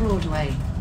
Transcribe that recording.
Broadway.